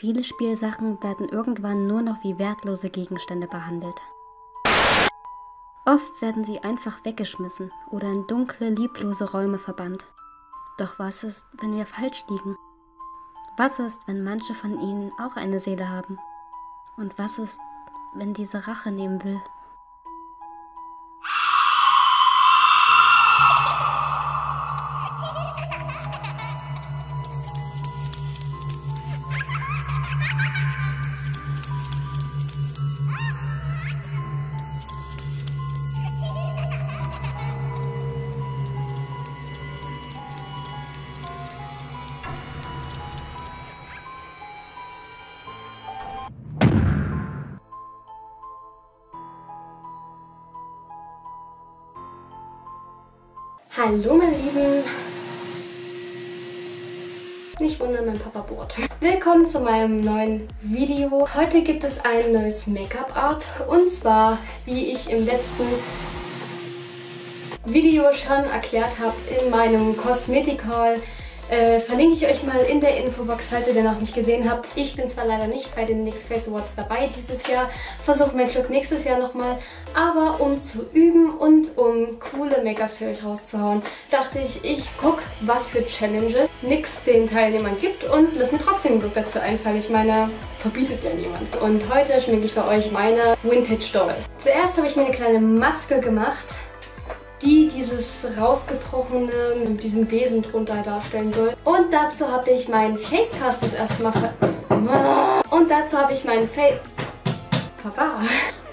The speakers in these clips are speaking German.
Viele Spielsachen werden irgendwann nur noch wie wertlose Gegenstände behandelt. Oft werden sie einfach weggeschmissen oder in dunkle, lieblose Räume verbannt. Doch was ist, wenn wir falsch liegen? Was ist, wenn manche von ihnen auch eine Seele haben? Und was ist, wenn diese Rache nehmen will? Hallo meine Lieben. Nicht wundern, mein Papa bohrt. Willkommen zu meinem neuen Video. Heute gibt es ein neues Make-up-Art und zwar, wie ich im letzten Video schon erklärt habe, in meinem Kosmetik-Haul äh, verlinke ich euch mal in der Infobox, falls ihr den noch nicht gesehen habt. Ich bin zwar leider nicht bei den NYX Face Awards dabei dieses Jahr, versuche mein Glück nächstes Jahr nochmal, aber um zu üben und um coole Make-ups für euch rauszuhauen, dachte ich, ich gucke, was für Challenges NYX den Teilnehmern gibt und lass mir trotzdem Glück dazu einfallen. Ich meine, verbietet ja niemand. Und heute schminke ich für euch meine Vintage Doll. Zuerst habe ich mir eine kleine Maske gemacht die dieses rausgebrochene mit diesem Wesen drunter darstellen soll. Und dazu habe ich meinen Facecast das erste Mal ver... Und dazu habe ich meinen Face... Papa.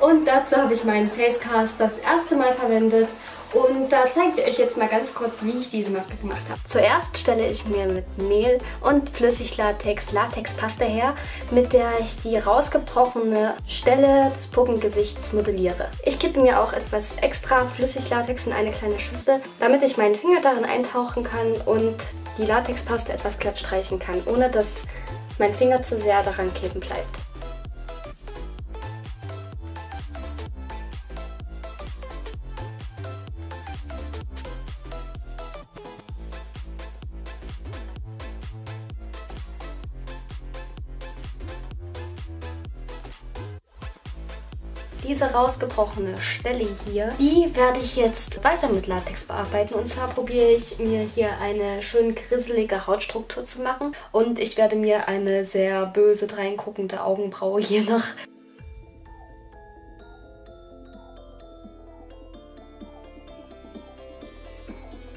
Und dazu habe ich meinen Facecast das erste Mal verwendet und da zeige ich euch jetzt mal ganz kurz, wie ich diese Maske gemacht habe. Zuerst stelle ich mir mit Mehl und Flüssiglatex Latexpaste her, mit der ich die rausgebrochene Stelle des Puppengesichts modelliere. Ich kippe mir auch etwas extra Flüssiglatex in eine kleine Schüssel, damit ich meinen Finger darin eintauchen kann und die Latexpaste etwas glatt streichen kann, ohne dass mein Finger zu sehr daran kleben bleibt. Diese rausgebrochene Stelle hier, die werde ich jetzt weiter mit Latex bearbeiten. Und zwar probiere ich mir hier eine schön grisselige Hautstruktur zu machen. Und ich werde mir eine sehr böse dreinguckende Augenbraue hier noch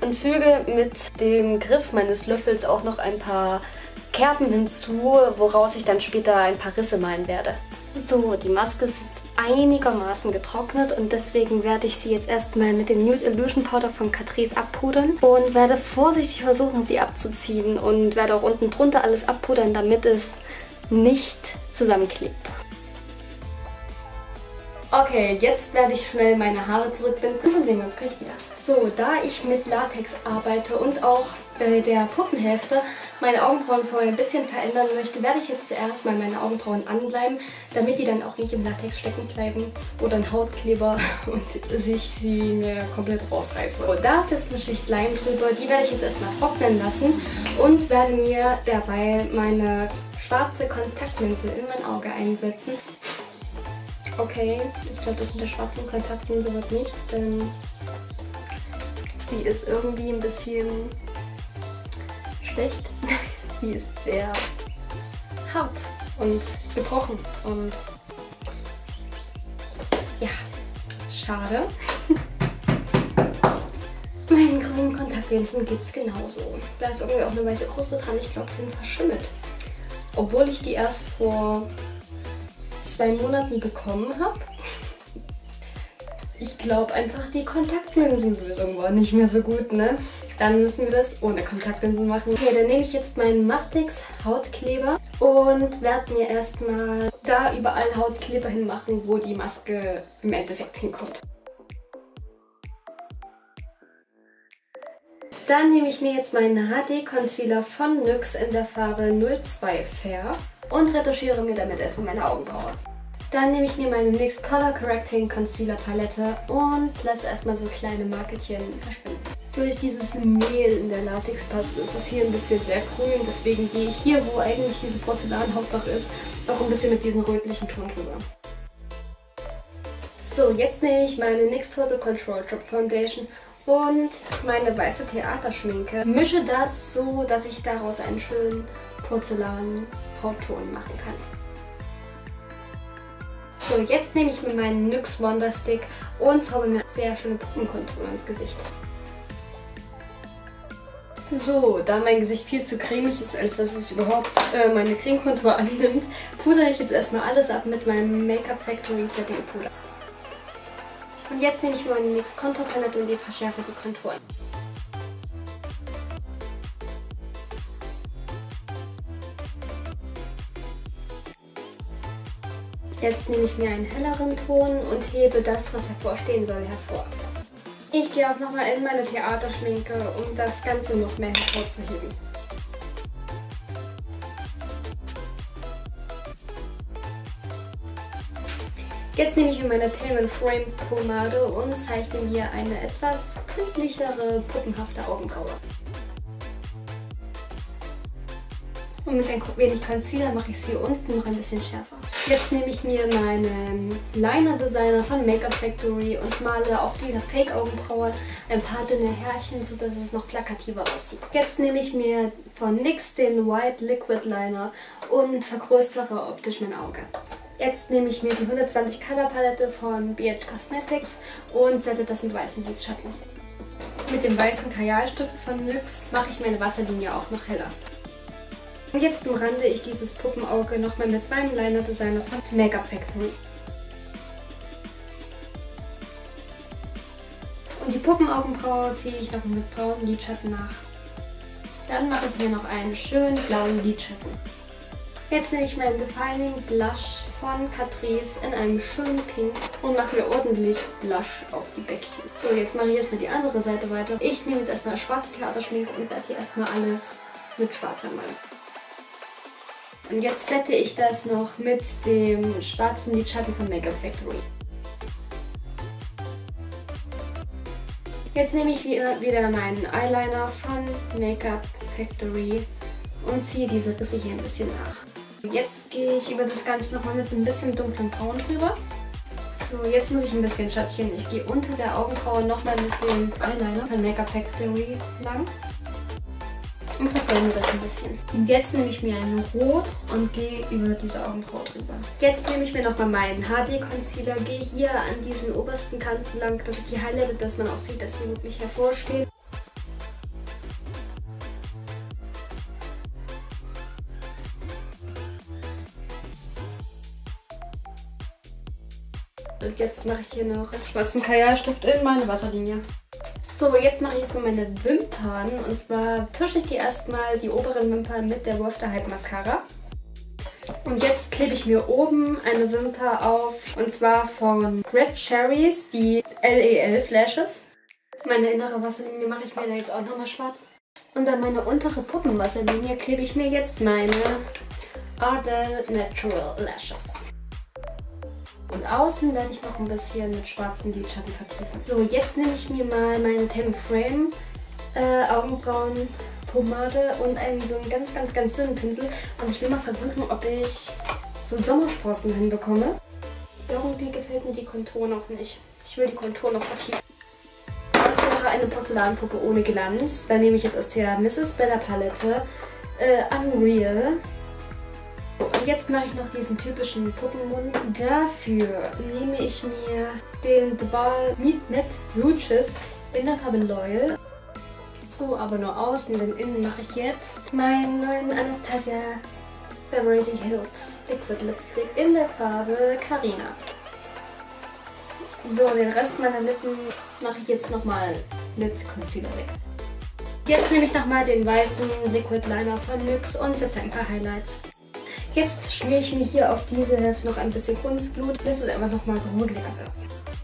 und füge mit dem Griff meines Löffels auch noch ein paar Kerben hinzu, woraus ich dann später ein paar Risse malen werde. So, die Maske sitzt einigermaßen getrocknet und deswegen werde ich sie jetzt erstmal mit dem Nude Illusion Powder von Catrice abpudern und werde vorsichtig versuchen, sie abzuziehen und werde auch unten drunter alles abpudern, damit es nicht zusammenklebt. Okay, jetzt werde ich schnell meine Haare zurückbinden und dann sehen wir uns gleich wieder. So, da ich mit Latex arbeite und auch bei der Puppenhälfte meine Augenbrauen vorher ein bisschen verändern möchte, werde ich jetzt zuerst mal meine Augenbrauen anbleiben, damit die dann auch nicht im Latex stecken bleiben oder ein Hautkleber und sich sie mir komplett rausreißen. So, da ist jetzt eine Schicht Leim drüber, die werde ich jetzt erstmal trocknen lassen und werde mir derweil meine schwarze Kontaktlinse in mein Auge einsetzen. Okay, ich glaube, das mit der schwarzen Kontaktlinse wird nichts, denn sie ist irgendwie ein bisschen schlecht. Sie ist sehr hart und gebrochen und ja, schade. Meinen grünen Kontaktlinsen geht es genauso. Da ist irgendwie auch eine weiße Kruste dran. Ich glaube, die sind verschimmelt. Obwohl ich die erst vor zwei Monaten bekommen habe. Ich glaube einfach, die Kontaktlinsenlösung war nicht mehr so gut, ne? Dann müssen wir das ohne Kontaktlinsen machen. Okay, dann nehme ich jetzt meinen Mastix Hautkleber und werde mir erstmal da überall Hautkleber hinmachen, wo die Maske im Endeffekt hinkommt. Dann nehme ich mir jetzt meinen HD Concealer von NYX in der Farbe 02 Fair und retuschiere mir damit erstmal meine Augenbraue. Dann nehme ich mir meine NYX Color Correcting Concealer Palette und lasse erstmal so kleine Marketchen verschwinden. Durch dieses Mehl in der Latexpaste ist es hier ein bisschen sehr grün. Deswegen gehe ich hier, wo eigentlich diese Porzellanhaut noch ist, auch ein bisschen mit diesem rötlichen Ton drüber. So, jetzt nehme ich meine NYX Total Control Drop Foundation und meine weiße Theaterschminke. Mische das so, dass ich daraus einen schönen Porzellan-Hautton machen kann. So, jetzt nehme ich mir meinen NYX Wonder Stick und zauber mir sehr schöne Puppenkonturen ins Gesicht. So, da mein Gesicht viel zu cremig ist, als dass es überhaupt äh, meine Cremekontur annimmt, pudere ich jetzt erstmal alles ab mit meinem Make-up Factory Setting Puder. Und jetzt nehme ich meine NYX Konturpalette und die verschärfe die Konturen. Jetzt nehme ich mir einen helleren Ton und hebe das, was hervorstehen soll, hervor. Ich gehe auch nochmal in meine Theaterschminke, um das Ganze noch mehr hervorzuheben. Jetzt nehme ich mir meine Tame Frame Pomade und zeichne mir eine etwas künstlichere, puppenhafte Augenbraue. Und mit ein wenig Concealer mache ich sie unten noch ein bisschen schärfer. Jetzt nehme ich mir meinen Liner Designer von Makeup Factory und male auf dieser Fake-Augenbraue ein paar dünne Härchen, sodass es noch plakativer aussieht. Jetzt nehme ich mir von NYX den White Liquid Liner und vergrößere optisch mein Auge. Jetzt nehme ich mir die 120 Color Palette von BH Cosmetics und setze das mit weißen Lidschatten. Mit dem weißen Kajalstift von NYX mache ich meine Wasserlinie auch noch heller. Und jetzt umrande ich dieses Puppenauge nochmal mit meinem Liner Designer von Makeup Factory. Und die Puppenaugenbraue ziehe ich noch mit braunen Lidschatten nach. Dann mache ich mir noch einen schönen blauen Lidschatten. Jetzt nehme ich meinen Defining Blush von Catrice in einem schönen Pink und mache mir ordentlich Blush auf die Bäckchen. So, jetzt mache ich erstmal die andere Seite weiter. Ich nehme jetzt erstmal schwarze Theaterschminke und werde hier erstmal alles mit schwarz anmalen. Und jetzt sette ich das noch mit dem schwarzen Lidschatten von Makeup Factory. Jetzt nehme ich wieder meinen Eyeliner von Makeup Factory und ziehe diese Risse hier ein bisschen nach. Jetzt gehe ich über das Ganze nochmal mit ein bisschen dunklen Braun drüber. So, jetzt muss ich ein bisschen schattieren. Ich gehe unter der Augenbraue nochmal mit dem Eyeliner von Makeup Factory lang und verblende das ein bisschen. Und jetzt nehme ich mir ein Rot und gehe über diese Augenbraue drüber. Jetzt nehme ich mir nochmal meinen HD Concealer, gehe hier an diesen obersten Kanten lang, dass ich die highlighte, dass man auch sieht, dass sie wirklich hervorstehen. Und jetzt mache ich hier noch einen schwarzen Kajalstift in meine Wasserlinie. So, jetzt mache ich erstmal meine Wimpern. Und zwar tusche ich die erstmal, die oberen Wimpern, mit der Wolf der Hype Mascara. Und jetzt klebe ich mir oben eine Wimper auf. Und zwar von Red Cherries, die LEL Flashes. Meine innere Wasserlinie mache ich mir da jetzt auch nochmal schwarz. Und an meine untere Puppenwasserlinie klebe ich mir jetzt meine Ardell Natural Lashes. Und außen werde ich noch ein bisschen mit schwarzen Lidschatten vertiefen. So, jetzt nehme ich mir mal meine Ten Frame äh, Augenbrauen Pomade und einen so einen ganz, ganz, ganz dünnen Pinsel. Und ich will mal versuchen, ob ich so Sommersprossen hinbekomme. Irgendwie gefällt mir die Kontur noch nicht. Ich will die Kontur noch vertiefen. Das wäre eine Porzellanpuppe ohne Glanz. Da nehme ich jetzt aus der Mrs. Bella Palette äh, Unreal jetzt mache ich noch diesen typischen Puppenmund. Dafür nehme ich mir den The Ball Meat Net Rouges in der Farbe Loyal. So, aber nur außen, denn innen mache ich jetzt meinen neuen Anastasia Beverly Hills Liquid Lipstick in der Farbe Carina. So, den Rest meiner Lippen mache ich jetzt nochmal mit Concealer weg. Jetzt nehme ich nochmal den weißen Liquid Liner von NYX und setze ein paar Highlights. Jetzt schmiere ich mir hier auf diese Hälfte noch ein bisschen Kunstblut, bis es einfach nochmal gruseliger wird.